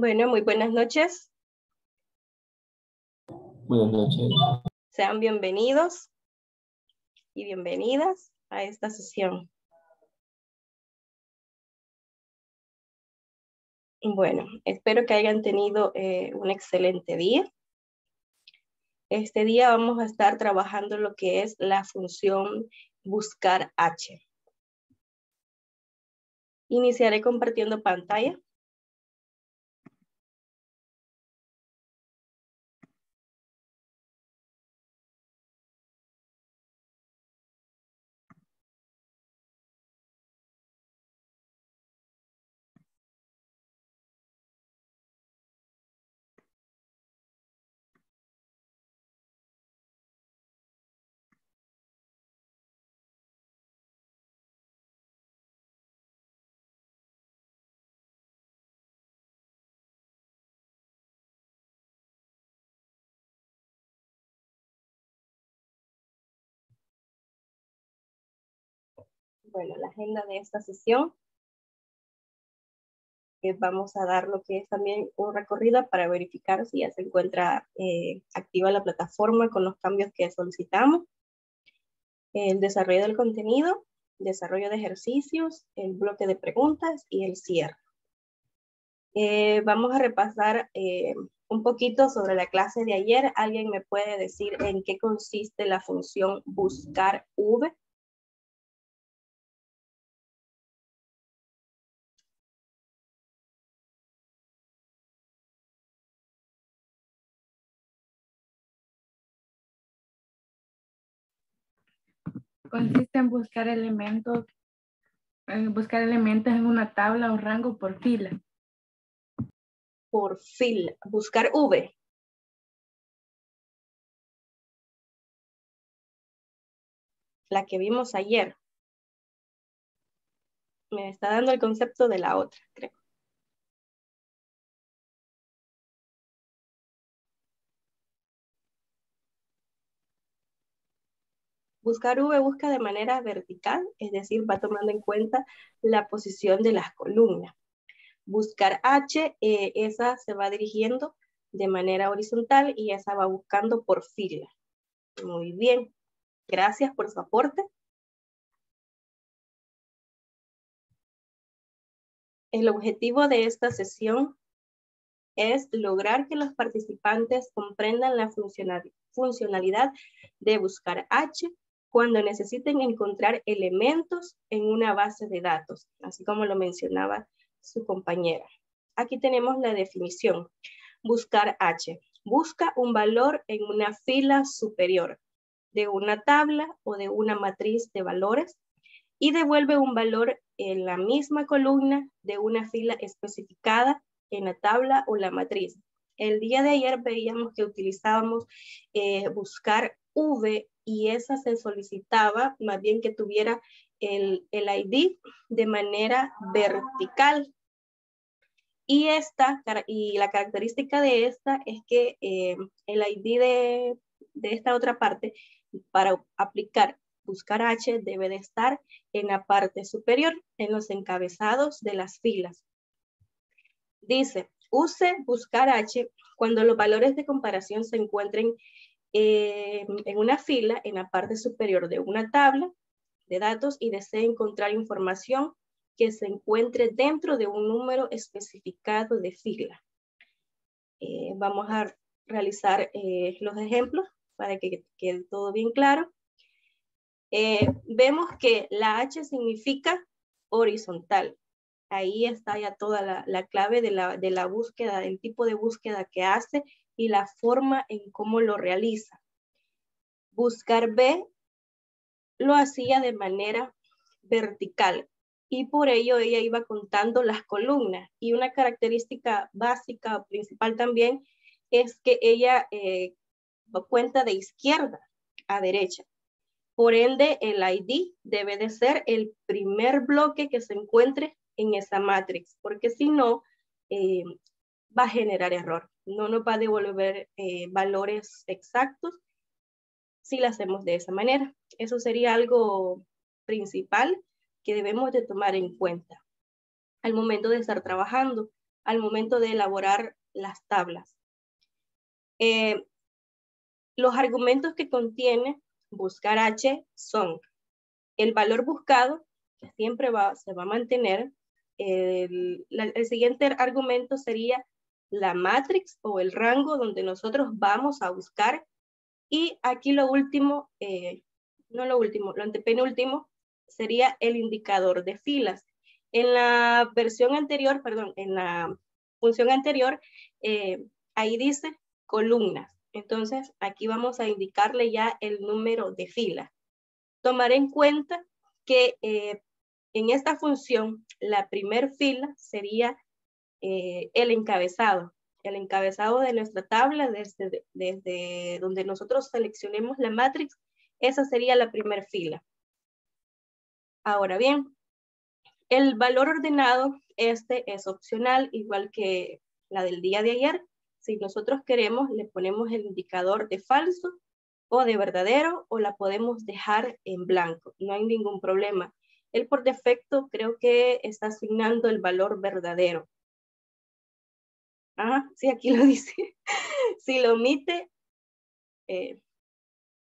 Bueno, muy buenas noches. Buenas noches. Sean bienvenidos y bienvenidas a esta sesión. Bueno, espero que hayan tenido eh, un excelente día. Este día vamos a estar trabajando lo que es la función buscar H. Iniciaré compartiendo pantalla. Bueno, la agenda de esta sesión. Eh, vamos a dar lo que es también un recorrido para verificar si ya se encuentra eh, activa la plataforma con los cambios que solicitamos. El desarrollo del contenido, desarrollo de ejercicios, el bloque de preguntas y el cierre. Eh, vamos a repasar un poquito sobre la clase de ayer. ¿Alguien me puede decir en qué consiste la función buscar V? Consiste en buscar elementos, en buscar elementos en una tabla o rango por fila. Por fila, buscar V. La que vimos ayer. Me está dando el concepto de la otra, creo. Buscar V busca de manera vertical, es decir, va tomando en cuenta la posición de las columnas. Buscar H, eh, esa se va dirigiendo de manera horizontal y esa va buscando por fila. Muy bien, gracias por su aporte. El objetivo de esta sesión es lograr que los participantes comprendan la funcionalidad de buscar H cuando necesiten encontrar elementos en una base de datos, así como lo mencionaba su compañera. Aquí tenemos la definición. Buscar H. Busca un valor en una fila superior de una tabla o de una matriz de valores y devuelve un valor en la misma columna de una fila especificada en la tabla o la matriz. El día de ayer veíamos que utilizábamos eh, buscar V y esa se solicitaba más bien que tuviera el, el ID de manera vertical. Y, esta, y la característica de esta es que eh, el ID de, de esta otra parte, para aplicar buscar H, debe de estar en la parte superior, en los encabezados de las filas. Dice, use buscar H cuando los valores de comparación se encuentren eh, en una fila en la parte superior de una tabla de datos y desea encontrar información que se encuentre dentro de un número especificado de fila. Eh, vamos a realizar eh, los ejemplos para que quede todo bien claro. vemos que la H significa horizontal. Ahí está ya toda la, la clave de la, de la búsqueda, del tipo de búsqueda que hace y la forma en cómo lo realiza. Buscar B lo hacía de manera vertical y por ello ella iba contando las columnas. Y una característica básica, principal también, es que ella eh, cuenta de izquierda a derecha. Por ende, el ID debe de ser el primer bloque que se encuentre en esa matrix, porque si no, eh, va a generar error no nos va a devolver eh, valores exactos si lo hacemos de esa manera. Eso sería algo principal que debemos de tomar en cuenta al momento de estar trabajando. al momento de elaborar las tablas. Eh, los argumentos que contiene buscar H son el valor buscado, que siempre va, se va a mantener. El, el siguiente argumento sería la matrix o el rango donde nosotros vamos a buscar. Y aquí lo último, eh, no lo último, lo antepenúltimo sería el indicador de filas. En la versión anterior, perdón, en la función anterior, eh, ahí dice columnas. Entonces, aquí vamos a indicarle ya el número de filas. Tomar en cuenta que eh, en esta función, la primer fila sería eh, el encabezado. El encabezado de nuestra tabla, desde, desde donde nosotros seleccionemos la matrix, esa sería la primera fila. Ahora bien, el valor ordenado, este es opcional, igual que la del día de ayer. Si nosotros queremos, le ponemos el indicador de falso o de verdadero o la podemos dejar en blanco. No hay ningún problema. Él por defecto creo que está asignando el valor verdadero. Ah, sí, aquí lo dice. si lo omite, eh,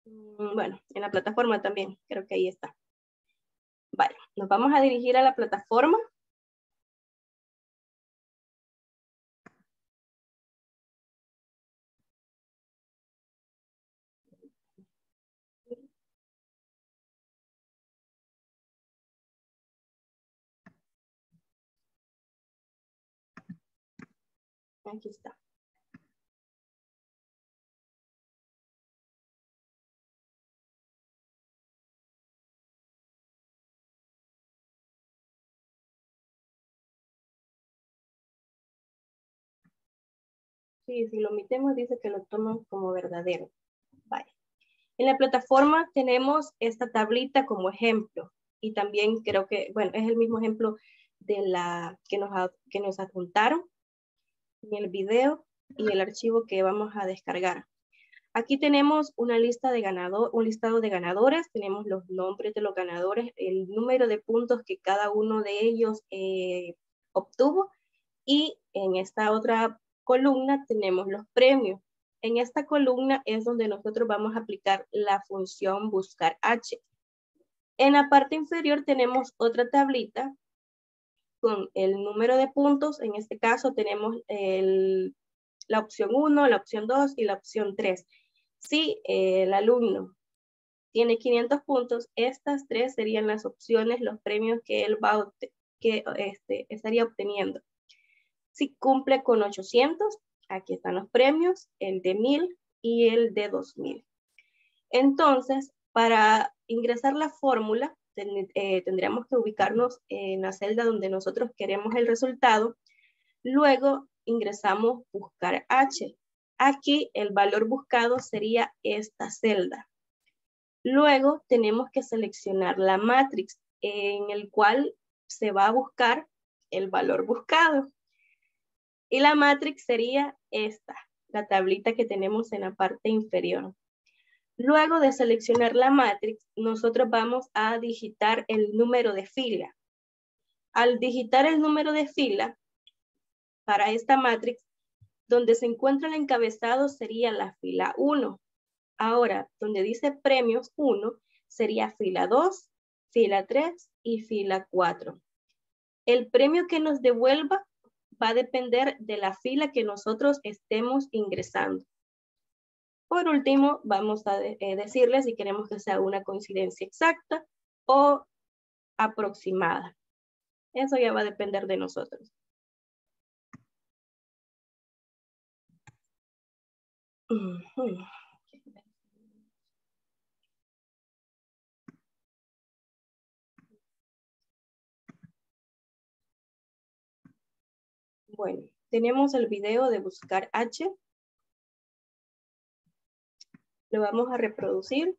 mm, bueno, en la plataforma también, creo que ahí está. Vale, nos vamos a dirigir a la plataforma. Aquí está. Sí, si lo omitemos dice que lo toman como verdadero. Vale. En la plataforma tenemos esta tablita como ejemplo y también creo que, bueno, es el mismo ejemplo de la que nos, que nos adjuntaron en el video y el archivo que vamos a descargar. Aquí tenemos una lista de ganador, un listado de ganadores, tenemos los nombres de los ganadores, el número de puntos que cada uno de ellos eh, obtuvo y en esta otra columna tenemos los premios. En esta columna es donde nosotros vamos a aplicar la función buscar H. En la parte inferior tenemos otra tablita el número de puntos. En este caso tenemos la opción 1, la opción 2 y la opción 3. Si el alumno tiene 500 puntos, estas tres serían las opciones, los premios que él va que este, estaría obteniendo. Si cumple con 800, aquí están los premios, el de 1000 y el de 2000. Entonces, para ingresar la fórmula, eh, tendríamos que ubicarnos en la celda donde nosotros queremos el resultado. Luego ingresamos buscar H. Aquí el valor buscado sería esta celda. Luego tenemos que seleccionar la matrix en el cual se va a buscar el valor buscado. Y la matrix sería esta, la tablita que tenemos en la parte inferior. Luego de seleccionar la matrix, nosotros vamos a digitar el número de fila. Al digitar el número de fila para esta matrix, donde se encuentra el encabezado sería la fila 1. Ahora, donde dice premios 1, sería fila 2, fila 3 y fila 4. El premio que nos devuelva va a depender de la fila que nosotros estemos ingresando. Por último, vamos a eh, decirles si queremos que sea una coincidencia exacta o aproximada. Eso ya va a depender de nosotros. Bueno, tenemos el video de buscar H. Lo vamos a reproducir.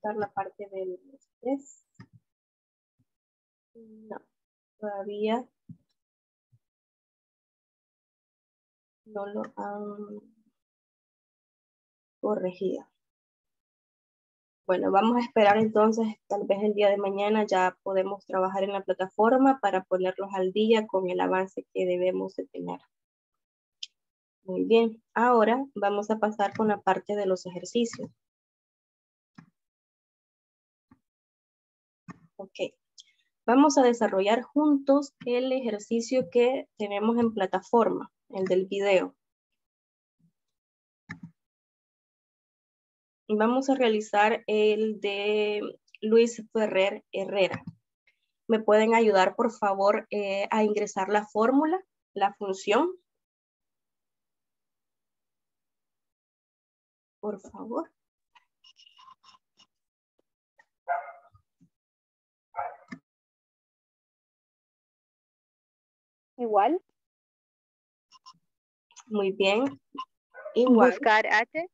Quitar la parte del estrés. No, todavía no lo han corregido. Bueno, vamos a esperar entonces, tal vez el día de mañana ya podemos trabajar en la plataforma para ponerlos al día con el avance que debemos de tener. Muy bien, ahora vamos a pasar con la parte de los ejercicios. Ok, vamos a desarrollar juntos el ejercicio que tenemos en plataforma, el del video. Vamos a realizar el de Luis Ferrer Herrera. ¿Me pueden ayudar, por favor, eh, a ingresar la fórmula, la función? Por favor. Igual. Muy bien. Igual. Buscar H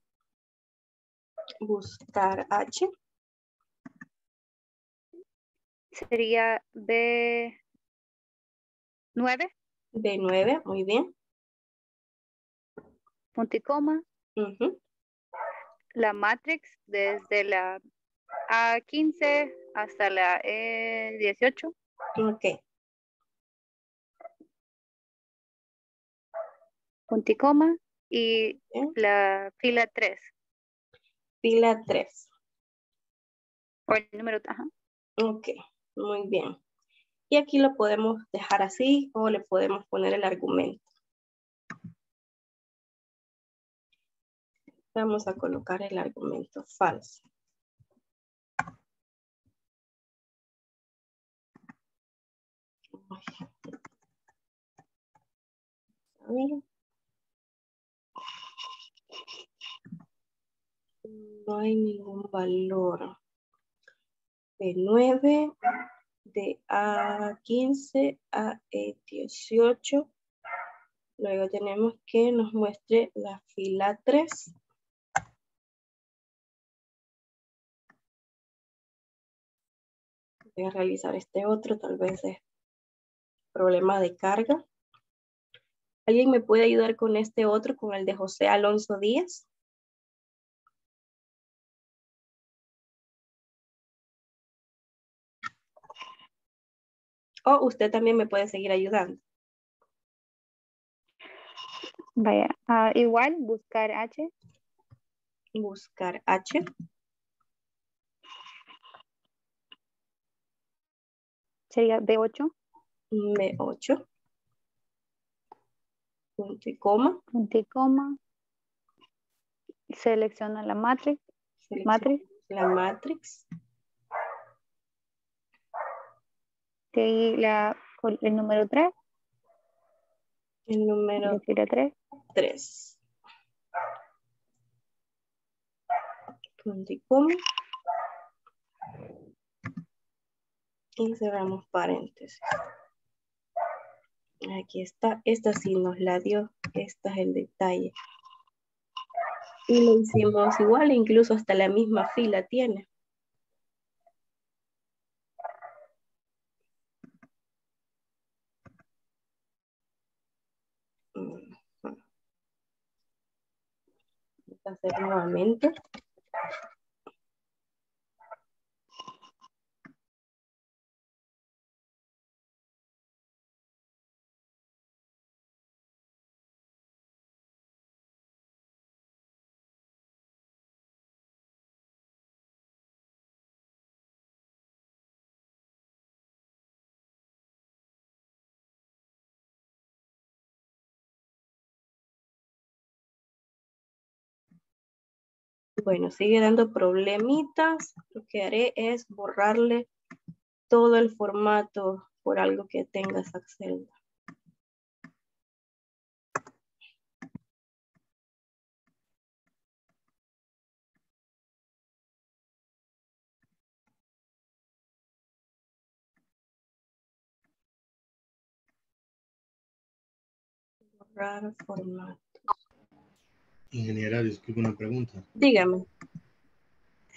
buscar H. Sería B9. B9, muy bien. Punto y coma. La matrix desde la A15 hasta la E18. Ok. Punto y coma. Y la fila 3 fila 3. O el número, ajá. Ok, muy bien. Y aquí lo podemos dejar así o le podemos poner el argumento. Vamos a colocar el argumento falso. No hay ningún valor. De 9, de A15 a E18. Luego tenemos que nos muestre la fila 3. Voy a realizar este otro, tal vez es problema de carga. ¿Alguien me puede ayudar con este otro, con el de José Alonso Díaz? O usted también me puede seguir ayudando. Vaya, ah, igual buscar H. Buscar H. Sería B8. B8. Punto y coma. Punto y coma. Selecciona la matrix. matrix. La matrix. Ahí la, el número 3. El número 3. 3. Punto y coma. Y cerramos paréntesis. Aquí está. Esta sí nos la dio. Este es el detalle. Y lo hicimos igual, incluso hasta la misma fila tiene. Hacer nuevamente. Bueno, sigue dando problemitas. Lo que haré es borrarle todo el formato por algo que tenga esa celda. Borrar formato. Ingeniera, disculpe una pregunta. Dígame.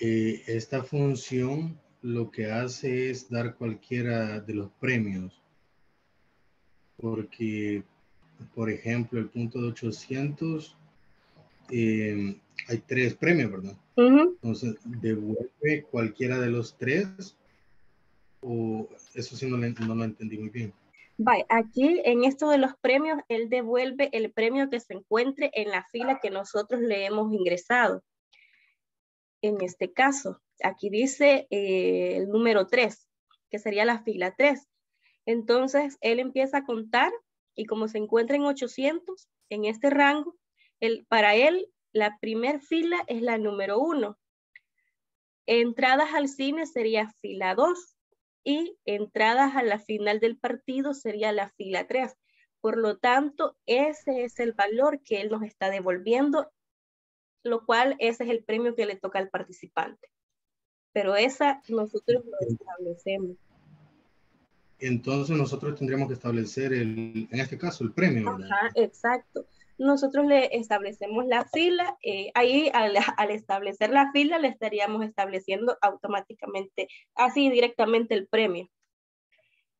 Eh, esta función lo que hace es dar cualquiera de los premios. Porque, por ejemplo, el punto de 800, eh, hay tres premios, ¿verdad? Entonces, devuelve cualquiera de los tres o eso sí no, no lo entendí muy bien. Vale, aquí en esto de los premios, él devuelve el premio que se encuentre en la fila que nosotros le hemos ingresado. En este caso, aquí dice eh, el número 3, que sería la fila 3. Entonces, él empieza a contar y como se encuentra en 800, en este rango, el, para él la primer fila es la número 1. Entradas al cine sería fila 2 y entradas a la final del partido sería la fila 3. Por lo tanto, ese es el valor que él nos está devolviendo, lo cual ese es el premio que le toca al participante. Pero esa nosotros lo establecemos. Entonces nosotros tendríamos que establecer, el, en este caso, el premio. Ajá, exacto nosotros le establecemos la fila, eh, ahí al, establecer la fila le estaríamos estableciendo automáticamente, así directamente el premio.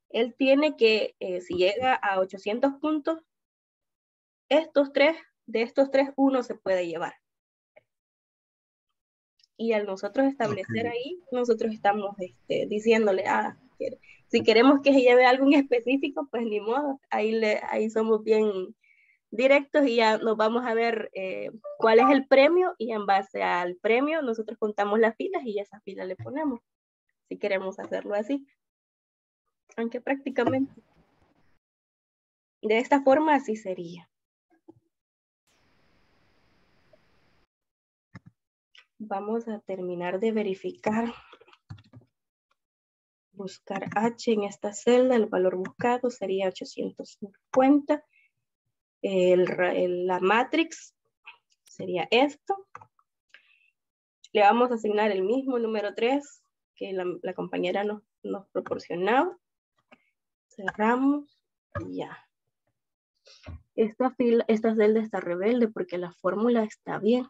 Él tiene que, eh, si llega a 800 puntos, estos tres, de estos tres, uno se puede llevar. Y al nosotros establecer ahí, nosotros estamos este, diciéndole, ah, si queremos que se lleve algo en específico, pues ni modo, ahí, le, ahí somos bien directos y ya nos vamos a ver eh, cuál es el premio y en base al premio nosotros contamos las filas y esa fila le ponemos, si queremos hacerlo así. Aunque prácticamente de esta forma así sería. Vamos a terminar de verificar. Buscar H en esta celda, el valor buscado sería 850 la matrix sería esto. Le vamos a asignar el mismo número 3 que la, compañera nos, nos proporcionaba. Cerramos y ya. Esta, fila, esta celda está rebelde porque la fórmula está bien.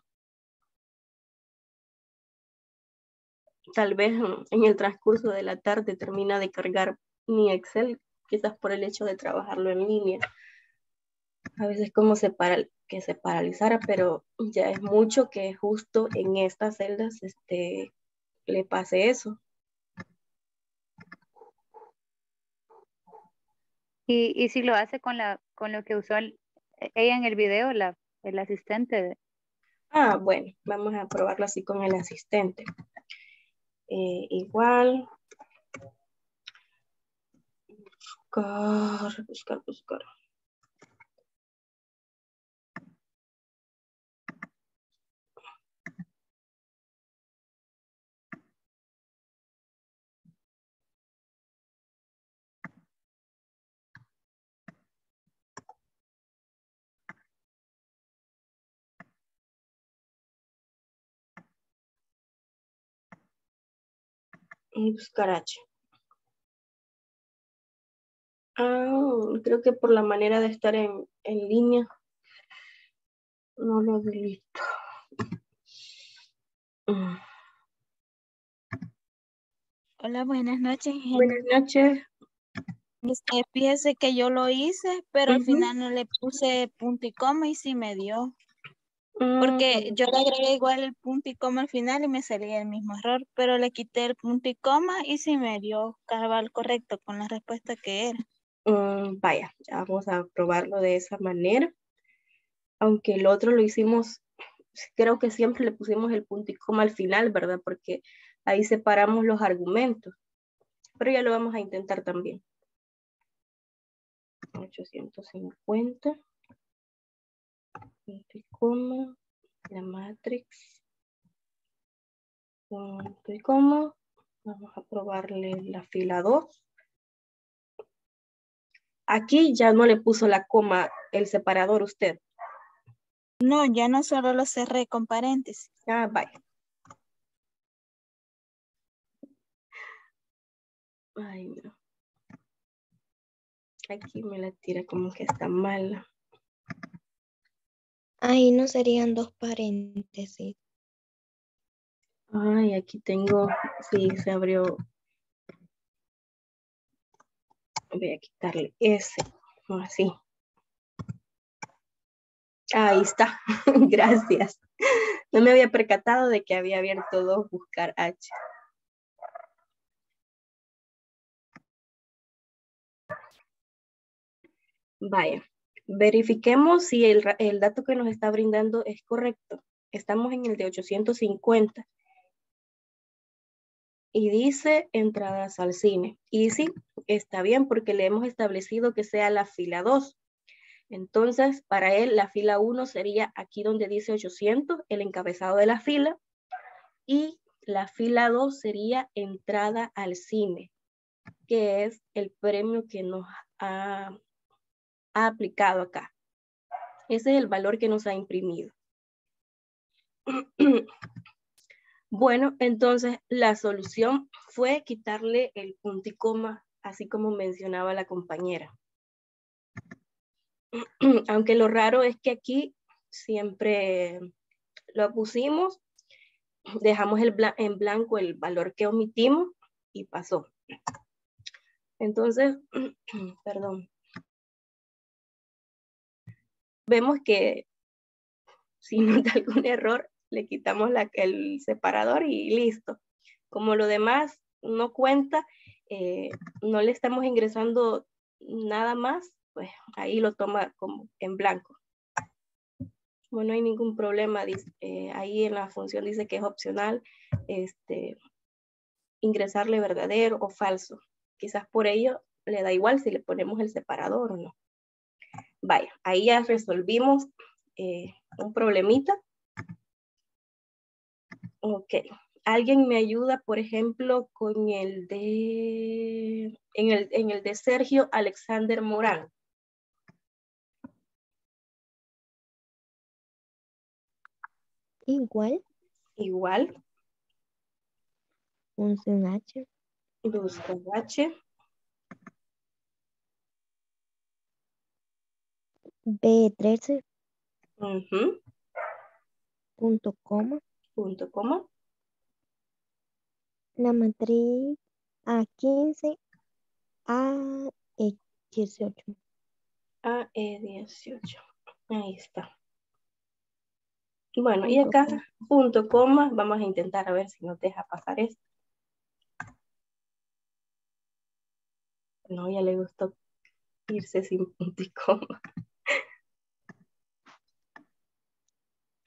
Tal vez en el transcurso de la tarde termina de cargar mi Excel, quizás por el hecho de trabajarlo en línea a veces como se para, que se paralizara, pero ya es mucho que justo en estas celdas este, le pase eso. Y, y si lo hace con, la, con lo que usó ella en el video, la, el asistente. Ah, bueno, vamos a probarlo así con el asistente. Eh, igual. Buscar, buscar, buscar. Buscar H. Ah, creo que por la manera de estar en, en línea no lo habilito. Hola, buenas noches. Buenas noches. Este, fíjese que yo lo hice, pero al final no le puse punto y coma y sí me dio. Porque mm. yo le agregué igual el punto y coma al final y me salía el mismo error, pero le quité el punto y coma y sí me dio cabal correcto con la respuesta que era. Mm, vaya, ya vamos a probarlo de esa manera. Aunque el otro lo hicimos, creo que siempre le pusimos el punto y coma al final, ¿verdad? Porque ahí separamos los argumentos. Pero ya lo vamos a intentar también. 850 punto y coma, la matrix, punto y coma, vamos a probarle la fila 2. Aquí ya no le puso la coma, el separador usted. No, ya no solo lo cerré con paréntesis. Ah, vaya. Ay, no. Aquí me la tira como que está mala. Ahí no serían dos paréntesis. Ay, aquí tengo, sí, se abrió. Voy a quitarle ese, así. Ahí está, gracias. No me había percatado de que había abierto dos buscar H. Vaya, verifiquemos si el, el, dato que nos está brindando es correcto. Estamos en el de 850. Y dice entradas al cine. Y sí, está bien porque le hemos establecido que sea la fila 2. Entonces, para él, la fila 1 sería aquí donde dice 800, el encabezado de la fila. Y la fila 2 sería entrada al cine, que es el premio que nos ha, ha aplicado acá. Ese es el valor que nos ha imprimido. Bueno, entonces la solución fue quitarle el punto y coma, así como mencionaba la compañera. Aunque lo raro es que aquí siempre lo pusimos, dejamos el en blanco el valor que omitimos y pasó. Entonces, perdón. Vemos que si nota algún error, le quitamos el separador y listo. Como lo demás no cuenta, eh, no le estamos ingresando nada más, pues ahí lo toma como en blanco. Bueno, no hay ningún problema. Eh, ahí en la función dice que es opcional este, ingresarle verdadero o falso. Quizás por ello le da igual si le ponemos el separador o no. Vaya, ahí ya resolvimos eh, un problemita. Ok. ¿Alguien me ayuda, por ejemplo, con el de, en el, en el de Sergio Alexander Morán? Igual. Igual. Función H. Busca H. B13. Uh Punto coma. Punto coma. La matriz A15, A18. AE18. Ahí está. Bueno, y acá, punto coma, vamos a intentar a ver si nos deja pasar esto. No, ya le gustó irse sin punto y coma.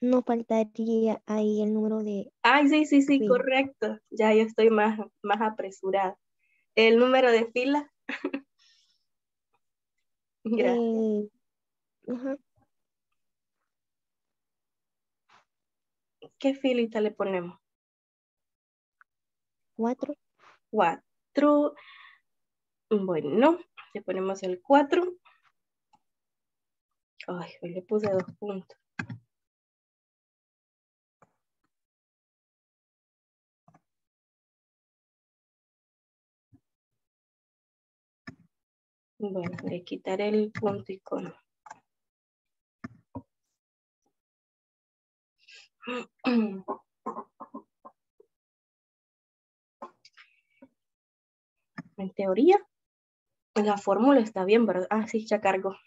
No faltaría ahí el número de... Ay, sí, sí, sí, correcto. Ya yo estoy más, más apresurada. El número de fila. Gracias. Eh, ajá. ¿Qué filita le ponemos? Cuatro. Cuatro. Bueno, le ponemos el cuatro. Ay, hoy le puse dos puntos. Bueno, le quitaré el punto icono. En teoría, la fórmula está bien, ¿verdad? Ah, sí, ya cargo.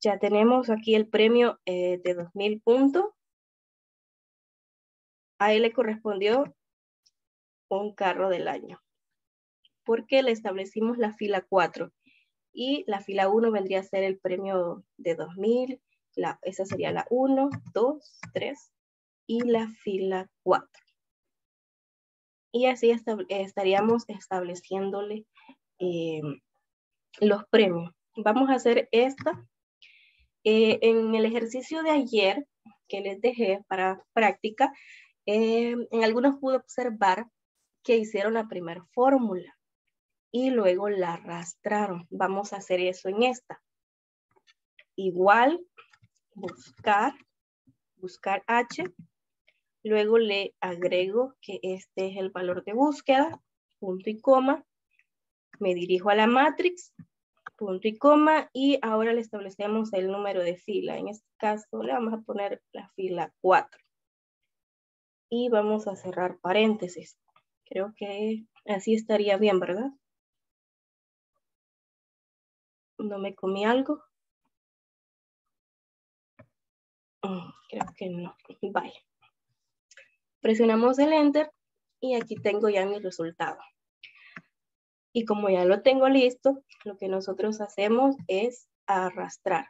Ya tenemos aquí el premio eh, de 2.000 puntos. A él le correspondió un carro del año. Porque le establecimos la fila 4. Y la fila 1 vendría a ser el premio de 2.000 esa sería la 1, 2, 3 y la fila 4. Y así estaríamos estableciéndole eh, los premios. Vamos a hacer esta. Eh, en el ejercicio de ayer que les dejé para práctica, eh, en algunos pude observar que hicieron la primera fórmula y luego la arrastraron. Vamos a hacer eso en esta. Igual buscar, buscar H, luego le agrego que este es el valor de búsqueda, punto y coma, me dirijo a la matrix punto y coma, y ahora le establecemos el número de fila. En este caso le vamos a poner la fila 4. Y vamos a cerrar paréntesis. Creo que así estaría bien, ¿verdad? ¿No me comí algo? Mm, creo que no. Vaya. Presionamos el Enter y aquí tengo ya mi resultado. Y como ya lo tengo listo, lo que nosotros hacemos es arrastrar.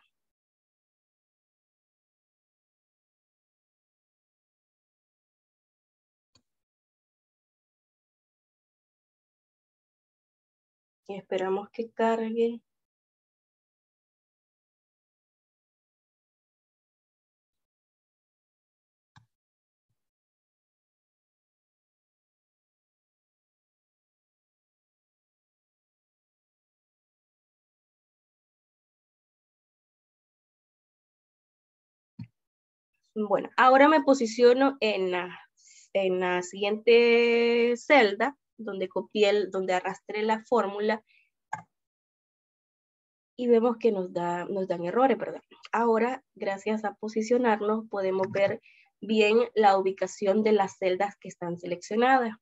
Y esperamos que cargue. Bueno, ahora me posiciono en la, en la siguiente celda, donde copié, el, donde arrastré la fórmula y vemos que nos, da, nos dan errores, ¿verdad? Ahora, gracias a posicionarnos, podemos ver bien la ubicación de las celdas que están seleccionadas.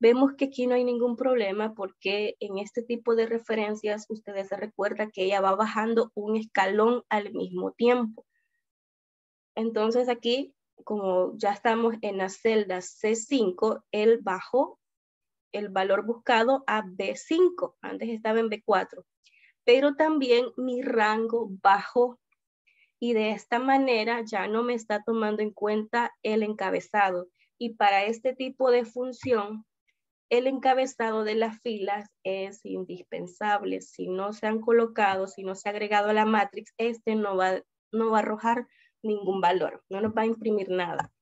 Vemos que aquí no hay ningún problema porque en este tipo de referencias ustedes se recuerdan que ella va bajando un escalón al mismo tiempo. Entonces aquí, como ya estamos en la celda C5, él bajó el valor buscado a B5. Antes estaba en B4. Pero también mi rango bajó. Y de esta manera ya no me está tomando en cuenta el encabezado. Y para este tipo de función, el encabezado de las filas es indispensable. Si no se han colocado, si no se ha agregado a la matrix, este no va, no va a arrojar ningún valor, no nos va a imprimir nada.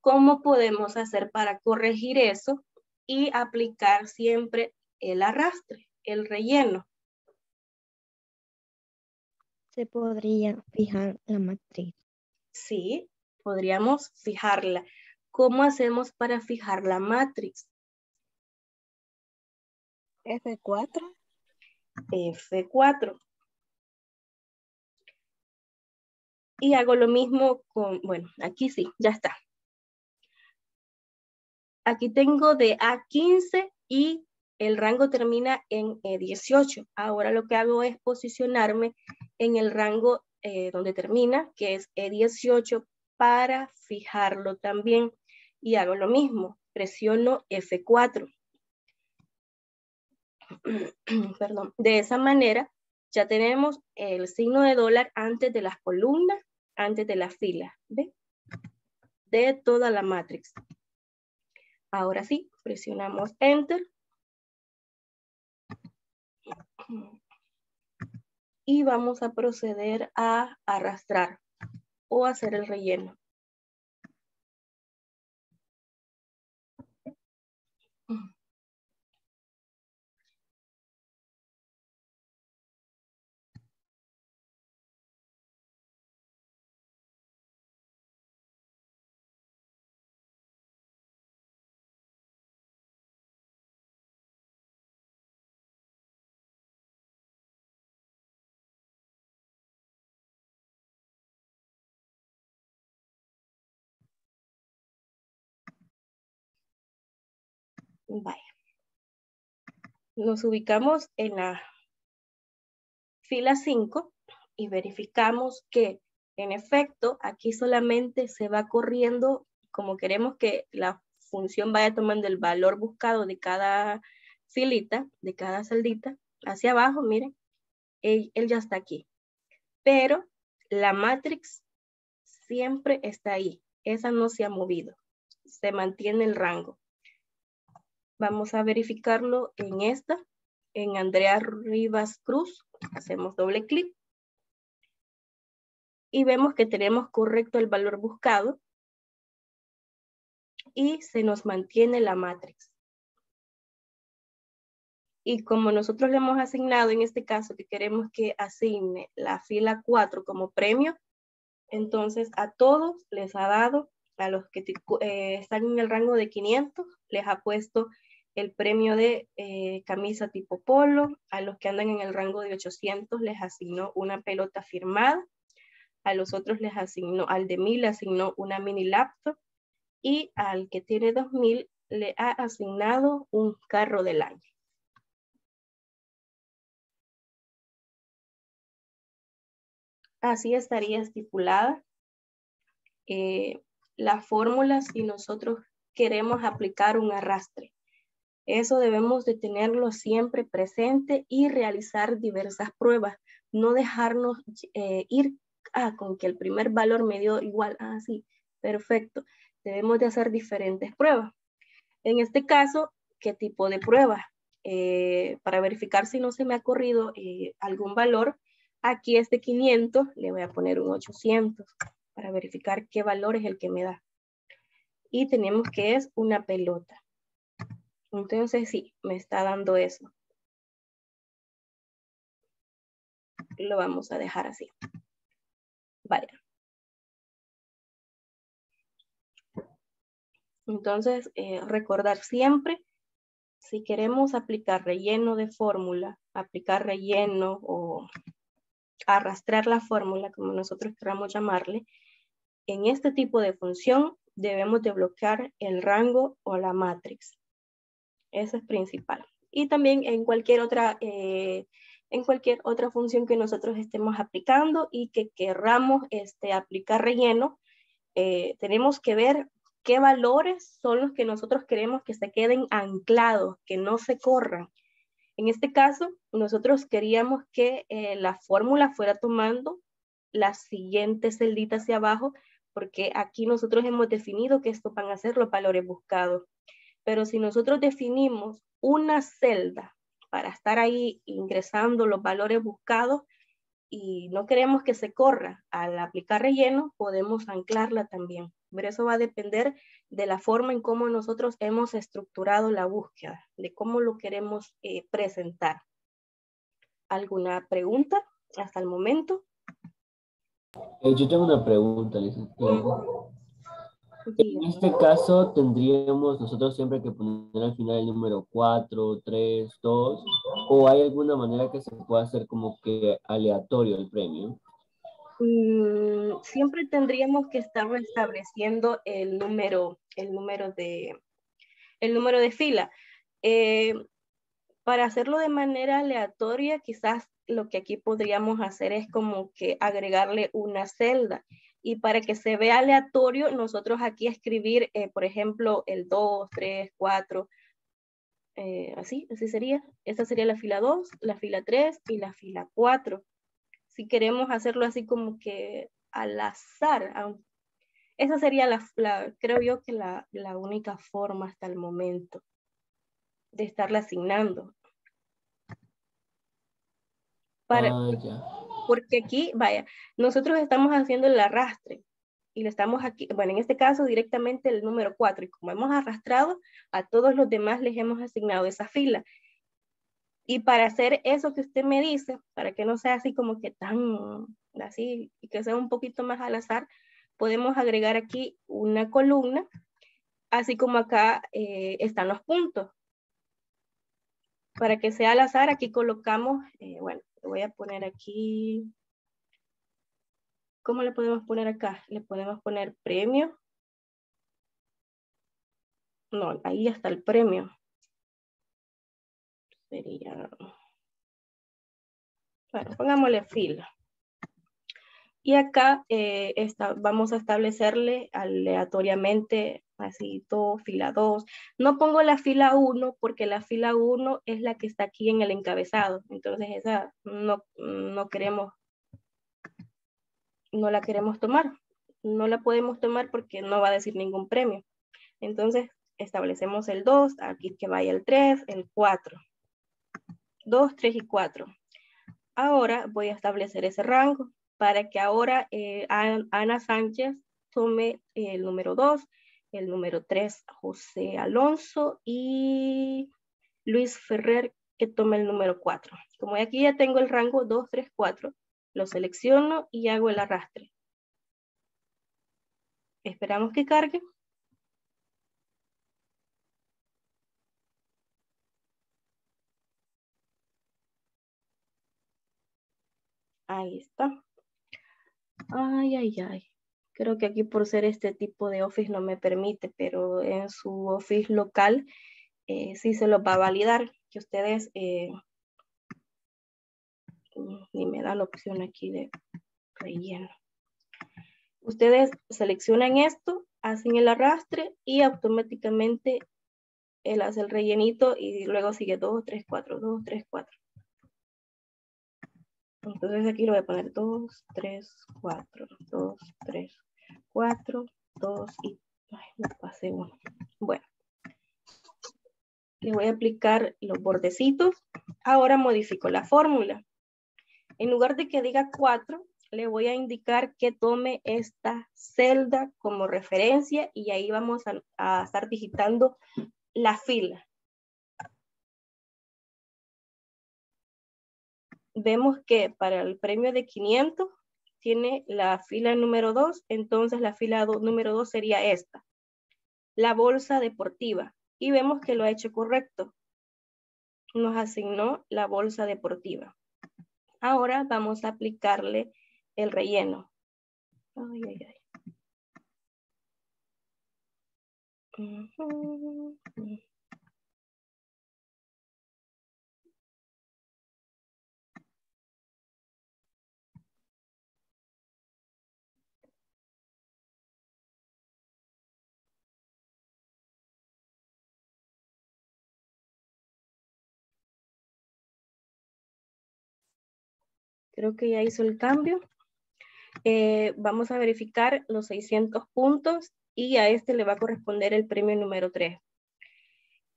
¿Cómo podemos hacer para corregir eso y aplicar siempre el arrastre, el relleno? Se podría fijar la matriz. Sí, podríamos fijarla. ¿Cómo hacemos para fijar la matriz? F4. F4. Y hago lo mismo con, bueno, aquí sí, ya está. Aquí tengo de A15 y el rango termina en 18. Ahora lo que hago es posicionarme en el rango eh, donde termina, que es E18, para fijarlo también. Y hago lo mismo, presiono F4. Perdón. De esa manera ya tenemos el signo de dólar antes de las columnas antes de la fila. De toda la matrix. Ahora sí, presionamos Enter. Y vamos a proceder a arrastrar o hacer el relleno. Vaya. Nos ubicamos en la fila 5 y verificamos que en efecto aquí solamente se va corriendo como queremos que la función vaya tomando el valor buscado de cada filita, de cada celdita, hacia abajo, miren, él, él ya está aquí. Pero la matrix siempre está ahí, esa no se ha movido, se mantiene el rango. Vamos a verificarlo en esta, en Andrea Rivas Cruz. Hacemos doble clic. Y vemos que tenemos correcto el valor buscado. Y se nos mantiene la matriz. Y como nosotros le hemos asignado en este caso que queremos que asigne la fila 4 como premio, entonces a todos les ha dado, a los que eh, están en el rango de 500, les ha puesto el premio de eh, camisa tipo polo. A los que andan en el rango de 800 les asignó una pelota firmada. A los otros les asignó, al de 1000 le asignó una mini laptop. Y al que tiene 2000 le ha asignado un carro del año. Así estaría estipulada eh, la fórmula si nosotros queremos aplicar un arrastre. Eso debemos de tenerlo siempre presente y realizar diversas pruebas. No dejarnos eh, ir ah, con que el primer valor me dio igual. Ah, sí, perfecto. Debemos de hacer diferentes pruebas. En este caso, ¿qué tipo de prueba? Eh, para verificar si no se me ha corrido eh, algún valor, aquí este 500, le voy a poner un 800 para verificar qué valor es el que me da. Y tenemos que es una pelota. Entonces sí, me está dando eso. Lo vamos a dejar así. Vaya. Entonces, eh, recordar siempre, si queremos aplicar relleno de fórmula, aplicar relleno o arrastrar la fórmula, como nosotros queramos llamarle, en este tipo de función debemos de bloquear el rango o la matrix. Eso es principal. Y también en cualquier otra, eh, en cualquier otra función que nosotros estemos aplicando y que querramos este, aplicar relleno, eh, tenemos que ver qué valores son los que nosotros queremos que se queden anclados, que no se corran. En este caso, nosotros queríamos que eh, la fórmula fuera tomando la siguiente celdita hacia abajo, porque aquí nosotros hemos definido que esto van a ser los valores buscados. Pero si nosotros definimos una celda para estar ahí ingresando los valores buscados y no queremos que se corra al aplicar relleno, podemos anclarla también. Pero eso va a depender de la forma en cómo nosotros hemos estructurado la búsqueda, de cómo lo queremos eh, presentar. ¿Alguna pregunta hasta el momento? Eh, yo tengo una pregunta, licenciada. En este caso, tendríamos nosotros siempre que poner al final el número 4, 3, 2, o hay alguna manera que se pueda hacer como que aleatorio el premio. Mm, siempre tendríamos que estar restableciendo el número, el número de, el número de fila. Eh, para hacerlo de manera aleatoria, quizás lo que aquí podríamos hacer es como que agregarle una celda. Y para que se vea aleatorio, nosotros aquí escribir, eh, por ejemplo, el 2, 3, 4, así, así sería. Esta sería la fila 2, la fila 3 y la fila 4 si queremos hacerlo así como que al azar, esa sería la, creo yo que la, única forma hasta el momento de estarla asignando. Para, ah, porque aquí, vaya, nosotros estamos haciendo el arrastre y le estamos aquí, bueno, en este caso directamente el número 4 y como hemos arrastrado, a todos los demás les hemos asignado esa fila y para hacer eso que usted me dice, para que no sea así como que tan así y que sea un poquito más al azar, podemos agregar aquí una columna, así como acá eh, están los puntos. Para que sea al azar, aquí colocamos, eh, bueno, le voy a poner aquí, ¿cómo le podemos poner acá? Le podemos poner premio. No, ahí está el premio sería, bueno, pongámosle fila. Y acá eh, vamos a establecerle aleatoriamente así todo, fila 2. No pongo la fila 1 porque la fila 1 es la que está aquí en el encabezado. Entonces esa no, no queremos, no la queremos tomar. No la podemos tomar porque no va a decir ningún premio. Entonces establecemos el 2, aquí que vaya el 3, el 4. 2, 3 y 4. Ahora voy a establecer ese rango para que ahora eh, Ana Sánchez tome el número 2, el número 3 José Alonso y Luis Ferrer que tome el número 4. Como aquí ya tengo el rango 2, 3, 4, lo selecciono y hago el arrastre. Esperamos que cargue. Ahí está. Ay, ay, ay. Creo que aquí por ser este tipo de office no me permite, pero en su office local eh, sí se lo va a validar que ustedes eh, ni me da la opción aquí de relleno. Ustedes seleccionan esto, hacen el arrastre y automáticamente él hace el rellenito y luego sigue 2, 3, 4, 2, 3, 4. Entonces aquí lo voy a poner 2, 3, 4, 2, 3, 4, 2 y ay, me pasé uno. Bueno, le voy a aplicar los bordecitos. Ahora modifico la fórmula. En lugar de que diga 4, le voy a indicar que tome esta celda como referencia y ahí vamos a, a estar digitando la fila. Vemos que para el premio de 500 tiene la fila número 2, entonces la fila número 2 sería esta, la bolsa deportiva. Y vemos que lo ha hecho correcto. Nos asignó la bolsa deportiva. Ahora vamos a aplicarle el relleno. Ay, ay, ay. Creo que ya hizo el cambio. Eh, vamos a verificar los 600 puntos y a este le va a corresponder el premio número 3.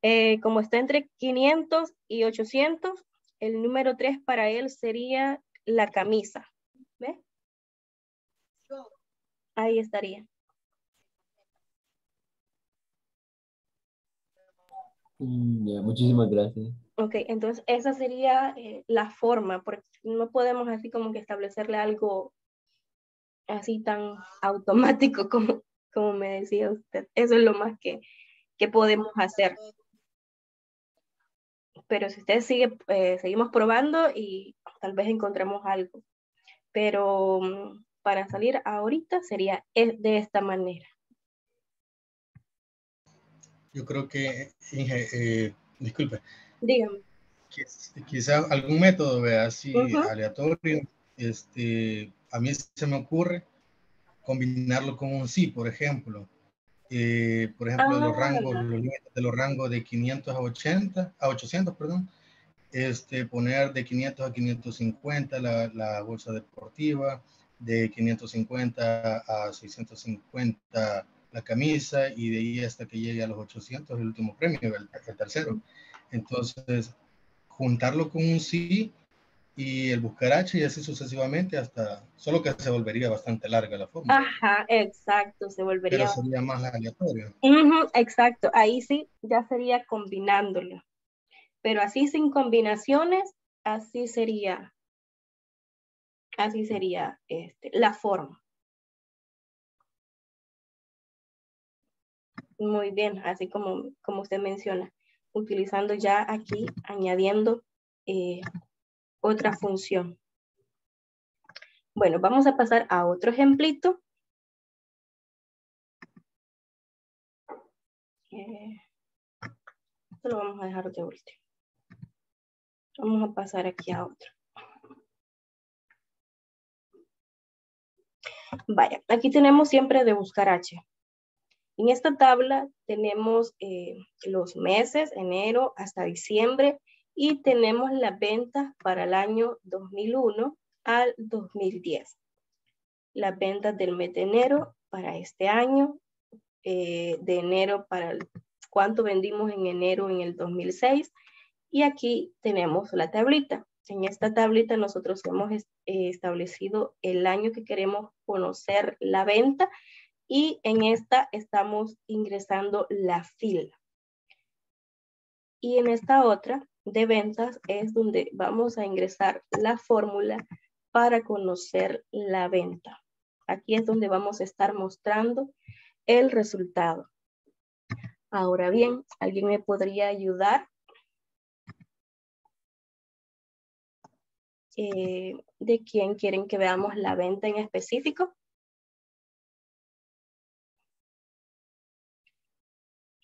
Eh, como está entre 500 y 800, el número 3 para él sería la camisa. ¿Ve? Ahí estaría. Mm, muchísimas gracias. Ok, entonces esa sería eh, la forma, porque no podemos así como que establecerle algo así tan automático como, como me decía usted. Eso es lo más que, que podemos hacer. Pero si usted sigue, eh, seguimos probando y tal vez encontremos algo. Pero mm, para salir ahorita sería e, de esta manera. Yo creo que, eh, disculpe. Dígame. Quizá algún método, vea, así aleatorio, este, a mí se me ocurre combinarlo con un sí, por ejemplo. Eh, por ejemplo, los ah, rangos, los de los rangos de 500 a 80, a 800, perdón, este, poner de 500 a 550 la, la bolsa deportiva, de 550 a 650 la camisa y de ahí hasta que llegue a los 800 el último premio, el, el tercero. Entonces, juntarlo con un sí y el buscar H y así sucesivamente hasta, solo que se volvería bastante larga la forma. Ajá, exacto, se volvería. Pero sería más aleatorio. exacto, ahí sí ya sería combinándolo. Pero así sin combinaciones, así sería, así sería este, la forma. Muy bien, así como, como usted menciona, utilizando ya aquí, añadiendo eh, otra función. Bueno, vamos a pasar a otro ejemplito. Eh, esto lo vamos a dejar de último. Vamos a pasar aquí a otro. Vaya, aquí tenemos siempre de buscar H. En esta tabla tenemos eh, los meses, enero hasta diciembre, y tenemos las ventas para el año 2001 al 2010. Las ventas del mes de enero para este año, eh, de enero para cuánto vendimos en enero en el 2006 y aquí tenemos la tablita. En esta tablita nosotros hemos eh, establecido el año que queremos conocer la venta y en esta estamos ingresando la fila. Y en esta otra de ventas es donde vamos a ingresar la fórmula para conocer la venta. Aquí es donde vamos a estar mostrando el resultado. Ahora bien, ¿alguien me podría ayudar? eh, de quién quieren que veamos la venta en específico.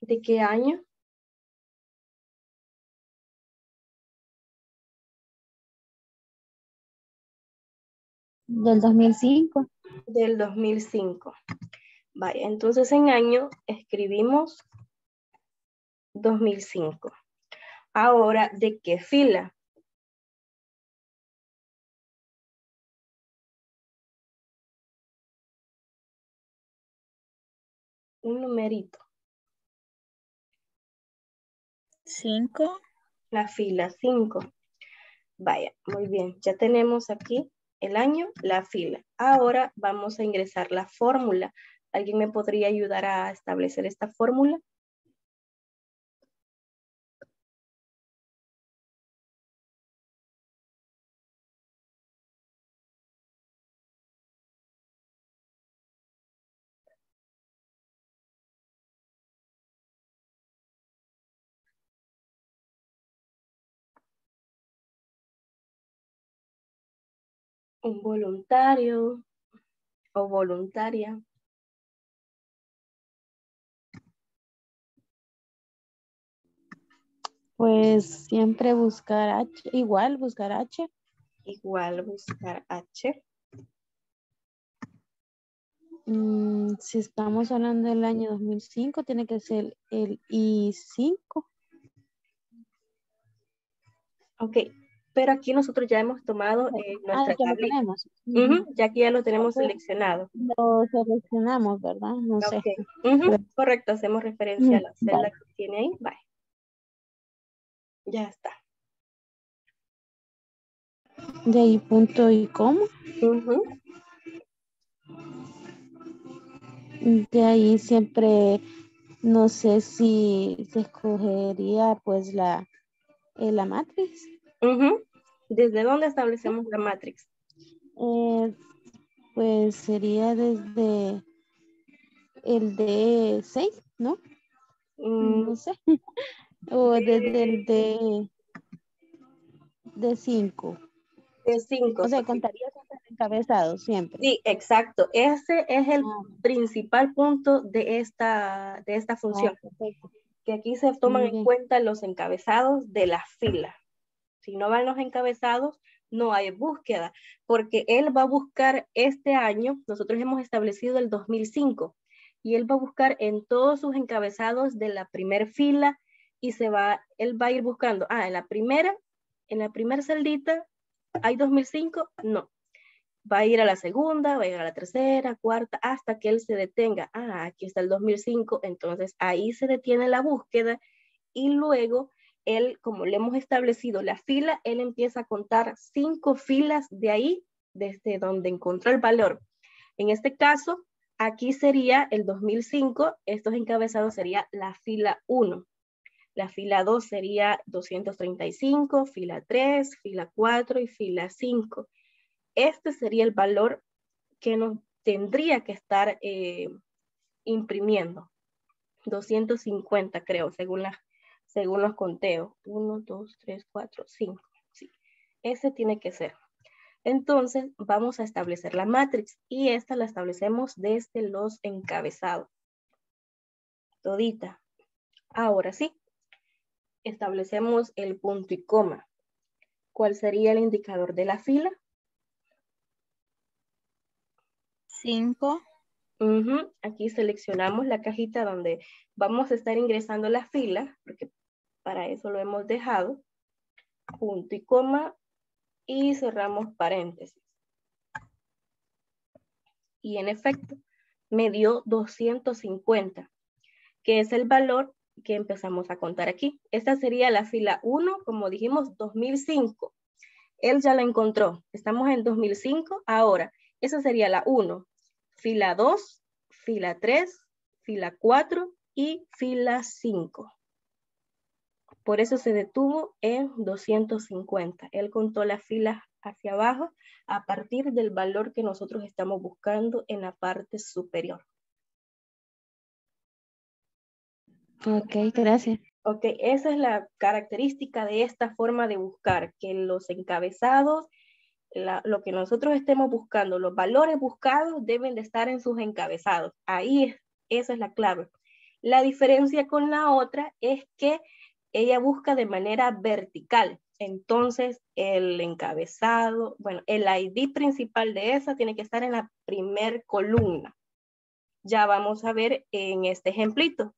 ¿De qué año? Del 2005. Del 2005. Vaya, entonces en año escribimos 2005. Ahora, ¿de qué fila? Un numerito. Cinco. La fila cinco. Vaya, muy bien. Ya tenemos aquí el año, la fila. Ahora vamos a ingresar la fórmula. ¿Alguien me podría ayudar a establecer esta fórmula? Un voluntario o voluntaria. Pues siempre buscar H, igual buscar H. Igual buscar H. Mm, si estamos hablando del año 2005, tiene que ser el I5. Ok, pero aquí nosotros ya hemos tomado eh, ah, nuestra ya ya aquí ya lo tenemos seleccionado. Lo seleccionamos, ¿verdad? No sé. Correcto, hacemos referencia a la celda que tiene ahí. Bye. Ya está. De ahí punto y coma. De ahí siempre, no sé si se escogería pues la, eh, la matriz. ¿Desde dónde establecemos la matrix? Eh, pues sería desde el D6, ¿no? Mm. No sé. o desde el D, D5. D5. O sea, contaría siempre encabezado, siempre. Sí, exacto. Ese es el ah. principal punto de esta, de esta función. Ah, que aquí se toman en cuenta los encabezados de la fila. Si no van los encabezados, no hay búsqueda, porque él va a buscar este año, nosotros hemos establecido el 2005, y él va a buscar en todos sus encabezados de la primera fila y se va, él va a ir buscando, ah, en la primera, en la primera celdita, ¿hay 2005? No. Va a ir a la segunda, va a ir a la tercera, cuarta, hasta que él se detenga. Ah, aquí está el 2005, entonces ahí se detiene la búsqueda y luego él, como le hemos establecido la fila, él empieza a contar cinco filas de ahí, desde donde encontró el valor. En este caso, aquí sería el 2005, estos encabezados sería la fila 1. La fila 2 sería 235, fila 3, fila 4 y fila 5. Este sería el valor que nos tendría que estar eh, imprimiendo. 250 creo, según la, según los conteos. 1, 2, 3, 4, 5. Sí. Ese tiene que ser. Entonces, vamos a establecer la matrix y esta la establecemos desde los encabezados. Todita. Ahora sí, establecemos el punto y coma. ¿Cuál sería el indicador de la fila? 5. Aquí seleccionamos la cajita donde vamos a estar ingresando la fila, porque para eso lo hemos dejado, punto y coma, y cerramos paréntesis. Y en efecto, me dio 250, que es el valor que empezamos a contar aquí. Esta sería la fila 1, como dijimos, 2005. Él ya la encontró. Estamos en 2005. Ahora, esa sería la 1. Fila 2, fila 3, fila 4 y fila 5. Por eso se detuvo en 250. Él contó las filas hacia abajo a partir del valor que nosotros estamos buscando en la parte superior. Ok, gracias. Ok, esa es la característica de esta forma de buscar, que los encabezados lo que nosotros estemos buscando, los valores buscados deben de estar en sus encabezados. Ahí esa es la clave. La diferencia con la otra es que ella busca de manera vertical. Entonces, el encabezado, bueno, el ID principal de esa tiene que estar en la primer columna. Ya vamos a ver en este ejemplito.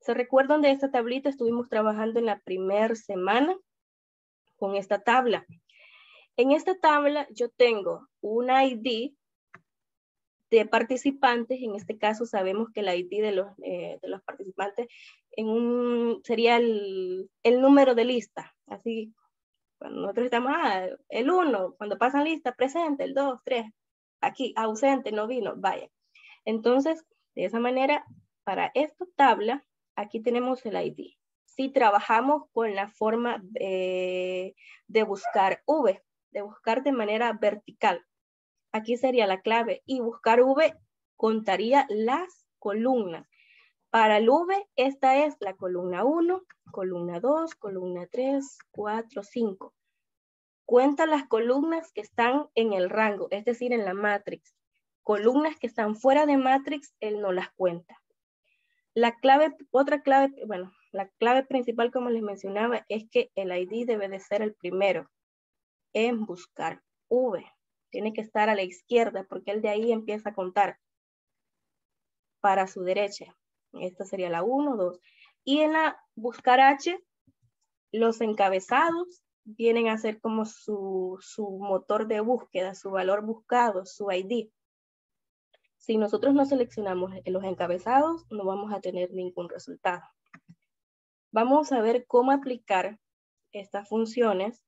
¿Se recuerdan de esta tablita? Estuvimos trabajando en la primera semana con esta tabla. En esta tabla yo tengo un ID de participantes, en este caso sabemos que el ID de los, eh, de los participantes en sería el, número de lista, así, cuando nosotros estamos, ah, el 1, cuando pasan lista, presente, el 2, 3, aquí, ausente, no vino, vaya. Entonces, de esa manera, para esta tabla, aquí tenemos el ID. Si trabajamos con la forma de buscar V, de buscar de manera vertical, aquí sería la clave. Y buscar V contaría las columnas. Para el V, esta es la columna 1, columna 2, columna 3, 4, 5. Cuenta las columnas que están en el rango, es decir, en la matrix. Columnas que están fuera de matrix, él no las cuenta. La clave, otra clave, bueno, la clave principal, como les mencionaba, es que el ID debe de ser el primero en buscar V. Tiene que estar a la izquierda porque él de ahí empieza a contar para su derecha. Esta sería la 1, 2. Y en la buscar H, los encabezados vienen a ser como su, su motor de búsqueda, su valor buscado, su ID. Si nosotros no seleccionamos los encabezados, no vamos a tener ningún resultado. Vamos a ver cómo aplicar estas funciones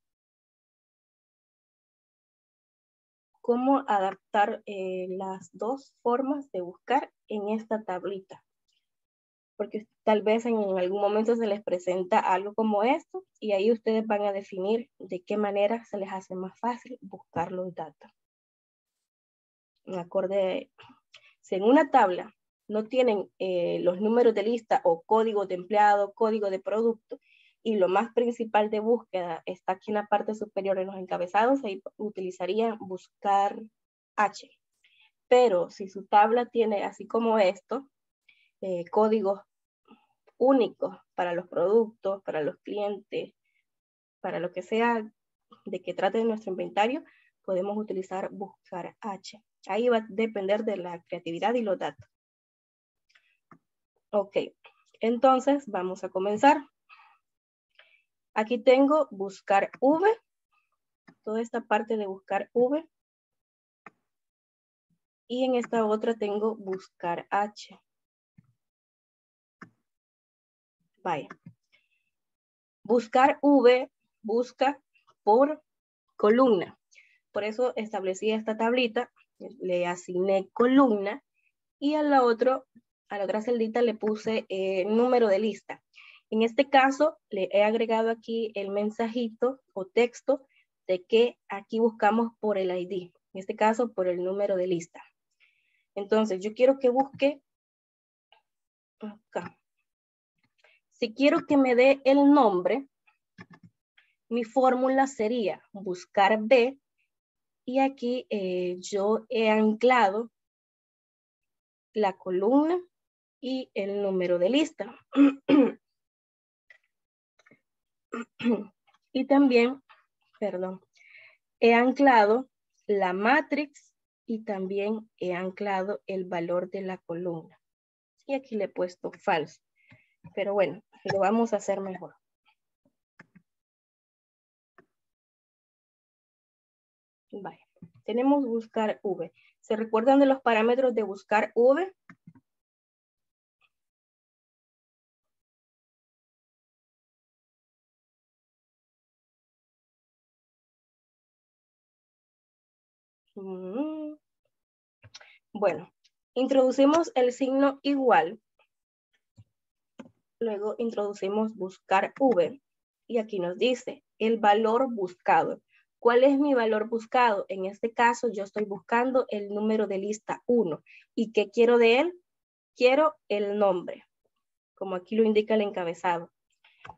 cómo adaptar eh, las dos formas de buscar en esta tablita. Porque tal vez en algún momento se les presenta algo como esto y ahí ustedes van a definir de qué manera se les hace más fácil buscar los datos. Acorde, si en una tabla no tienen eh, los números de lista o código de empleado, código de producto, y lo más principal de búsqueda está aquí en la parte superior en los encabezados, ahí utilizaría buscar H. Pero si su tabla tiene así como esto, eh, códigos únicos para los productos, para los clientes, para lo que sea de que trate de nuestro inventario, podemos utilizar buscar H. Ahí va a depender de la creatividad y los datos. Ok, entonces vamos a comenzar. Aquí tengo buscar V, toda esta parte de buscar V. Y en esta otra tengo buscar H. Vaya. Buscar V busca por columna. Por eso establecí esta tablita, le asigné columna y a la, otro, a la otra celdita le puse eh, número de lista. En este caso, le he agregado aquí el mensajito o texto de que aquí buscamos por el ID. En este caso, por el número de lista. Entonces, yo quiero que busque acá. Si quiero que me dé el nombre, mi fórmula sería buscar B y aquí eh, yo he anclado la columna y el número de lista. y también, perdón, he anclado la matrix y también he anclado el valor de la columna. Y aquí le he puesto falso. Pero bueno, lo vamos a hacer mejor. Vale. Tenemos buscar V. ¿Se recuerdan de los parámetros de buscar V? Bueno, introducimos el signo igual. Luego introducimos buscar V. Y aquí nos dice el valor buscado. ¿Cuál es mi valor buscado? En este caso yo estoy buscando el número de lista 1. ¿Y qué quiero de él? Quiero el nombre, como aquí lo indica el encabezado.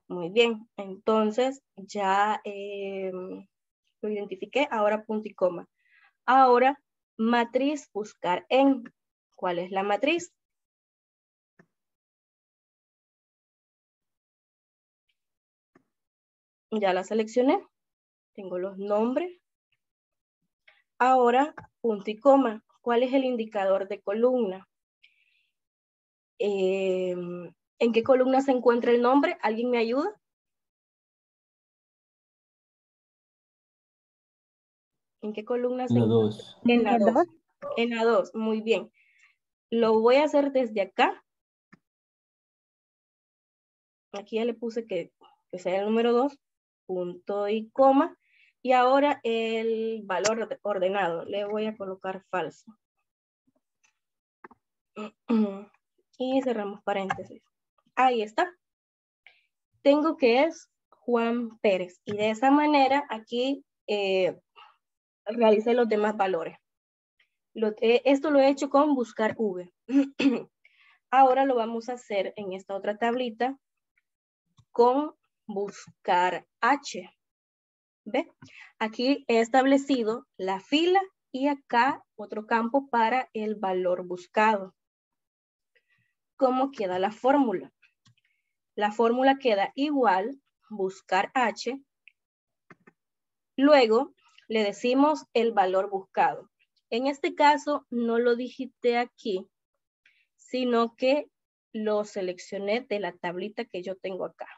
Muy bien, entonces ya eh, lo identifiqué, ahora punto y coma. Ahora, matriz, buscar en. ¿Cuál es la matriz? Ya la seleccioné. Tengo los nombres. Ahora, punto y coma. ¿Cuál es el indicador de columna? Em, ¿En qué columna se encuentra el nombre? ¿Alguien me ayuda? ¿En qué columna se? En la 2. En la 2, muy bien. Lo voy a hacer desde acá. Aquí ya le puse que, que sea el número 2, punto y coma. Y ahora el valor ordenado. Le voy a colocar falso. Y cerramos paréntesis. Ahí está. Tengo que es Juan Pérez. Y de esa manera aquí eh, realicé los demás valores. esto lo he hecho con buscar V. Ahora lo vamos a hacer en esta otra tablita con buscar H. ¿Ve? Aquí he establecido la fila y acá otro campo para el valor buscado. ¿Cómo queda la fórmula? La fórmula queda igual, buscar H. Luego le decimos el valor buscado. En este caso no lo digité aquí, sino que lo seleccioné de la tablita que yo tengo acá,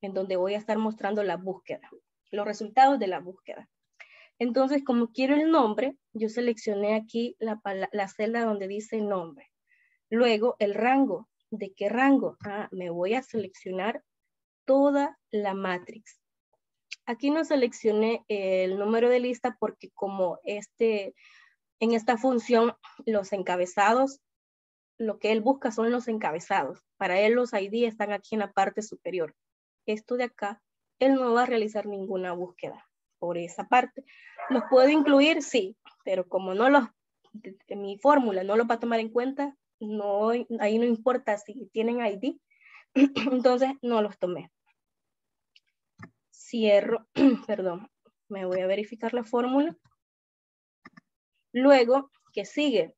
en donde voy a estar mostrando la búsqueda, los resultados de la búsqueda. Entonces, como quiero el nombre, yo seleccioné aquí la, celda donde dice nombre. Luego, el rango. ¿De qué rango? Ah, me voy a seleccionar toda la matrix. Aquí no seleccioné el número de lista porque como este, en esta función los encabezados, lo que él busca son los encabezados. Para él los ID están aquí en la parte superior. Esto de acá, él no va a realizar ninguna búsqueda por esa parte. ¿Los puedo incluir? Sí, pero como no los, mi fórmula no lo va a tomar en cuenta, no, ahí no importa si tienen ID, entonces no los tomé cierro, perdón, me voy a verificar la fórmula. Luego, ¿qué sigue?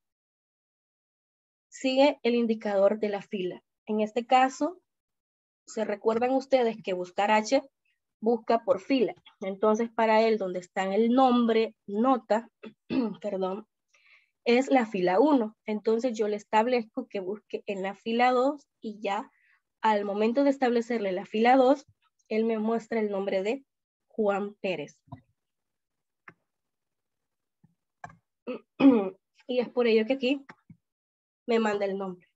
Sigue el indicador de la fila. En este caso, se recuerdan ustedes que buscar H busca por fila. Entonces, para él, donde está el nombre, nota, perdón, es la fila 1. Entonces, yo le establezco que busque en la fila 2 y ya al momento de establecerle la fila 2, él me muestra el nombre de Juan Pérez. Y es por ello que aquí me manda el nombre.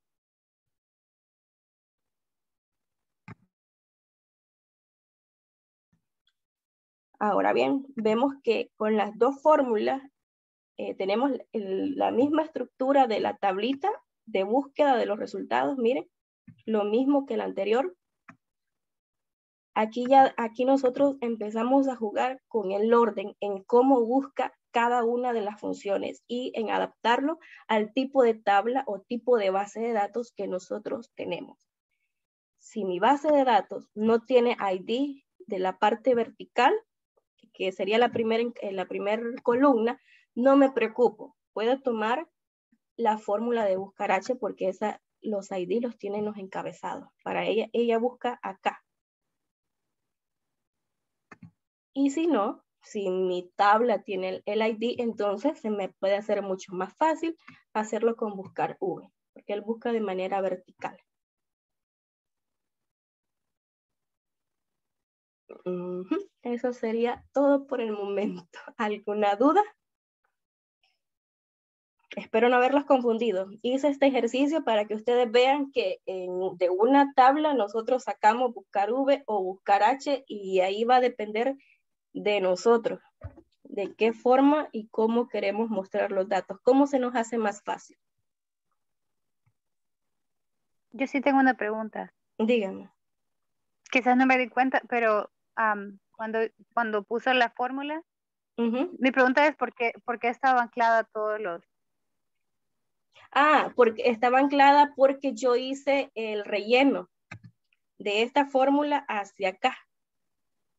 Ahora bien, vemos que con las dos fórmulas eh, tenemos la misma estructura de la tablita de búsqueda de los resultados. Miren, lo mismo que la anterior, Aquí ya, aquí nosotros empezamos a jugar con el orden en cómo busca cada una de las funciones y en adaptarlo al tipo de tabla o tipo de base de datos que nosotros tenemos. Si mi base de datos no tiene ID de la parte vertical, que sería la primera, en la primera columna, no me preocupo. Puedo tomar la fórmula de buscar H porque esa, los ID los tienen los encabezados. Para ella, ella busca acá. Y si no, si mi tabla tiene el ID, entonces se me puede hacer mucho más fácil hacerlo con buscar V, porque él busca de manera vertical. Eso sería todo por el momento. ¿Alguna duda? Espero no haberlos confundido. Hice este ejercicio para que ustedes vean que de una tabla nosotros sacamos buscar V o buscar H y ahí va a depender de nosotros, de qué forma y cómo queremos mostrar los datos, cómo se nos hace más fácil. Yo sí tengo una pregunta. Dígame. Quizás no me di cuenta, pero cuando, cuando puse la fórmula, mi pregunta es por qué, por qué estaba anclada todos los... Ah, porque estaba anclada porque yo hice el relleno de esta fórmula hacia acá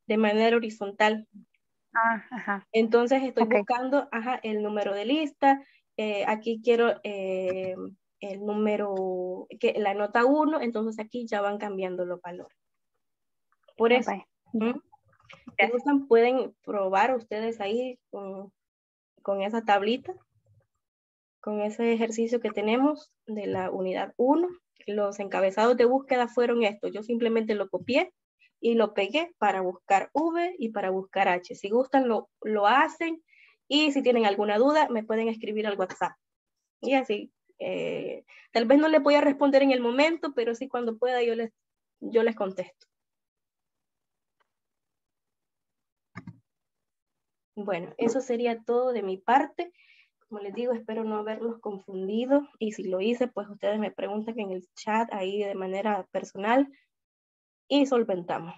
de manera horizontal. Ah, Entonces estoy buscando ajá, el número de lista. Eh, aquí quiero eh, el número, que la nota 1, entonces aquí ya van cambiando los valores. Por eso, pueden probar ustedes ahí con, con esa tablita, con ese ejercicio que tenemos de la unidad 1. Los encabezados de búsqueda fueron estos. Yo simplemente lo copié y lo pegué para buscar V y para buscar H. Si gustan, lo, lo hacen y si tienen alguna duda, me pueden escribir al WhatsApp. Y así, eh, tal vez no les voy a responder en el momento, pero sí cuando pueda yo les, yo les contesto. Bueno, eso sería todo de mi parte. Como les digo, espero no haberlos confundido y si lo hice, pues ustedes me preguntan en el chat ahí de manera personal y solventamos.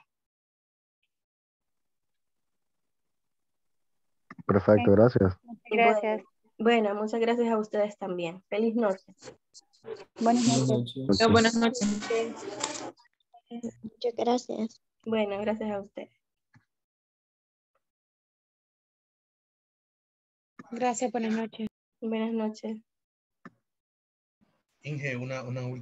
Perfecto, gracias. Gracias. Bueno, muchas gracias a ustedes también. Feliz noche. Buenas noches. Buenas noches. Muchas gracias. Bueno, gracias a ustedes. Gracias, buenas noches. Buenas noches. Inge, una, una última.